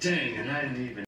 Dang, and I didn't even.